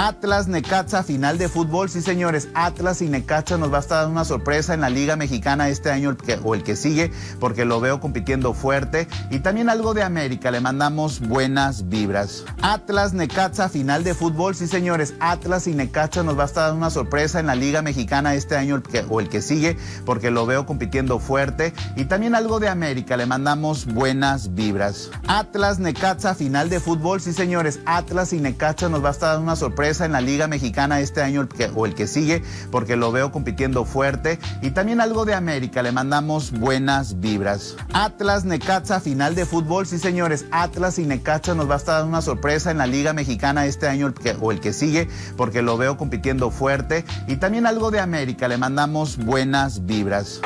Atlas Necaxa final de fútbol, sí señores, Atlas y Necaxa nos va a estar dando una sorpresa en la Liga Mexicana este año o el que sigue, porque lo veo compitiendo fuerte. Y también algo de América, le mandamos buenas vibras. Atlas Necaxa final de fútbol, sí señores, Atlas y Necaxa nos va a estar dando una sorpresa en la Liga Mexicana este año o el que sigue, porque lo veo compitiendo fuerte. Y también algo de América, le mandamos buenas vibras. Atlas Necaxa final de fútbol, sí señores, Atlas y Necaxa nos va a estar dando una sorpresa en la Liga Mexicana este año o el que sigue, porque lo veo compitiendo fuerte. Y también algo de América, le mandamos buenas vibras. Atlas Necaxa, final de fútbol, sí señores, Atlas y Necaxa nos va a estar dando una sorpresa en la Liga Mexicana este año o el que sigue, porque lo veo compitiendo fuerte. Y también algo de América, le mandamos buenas vibras.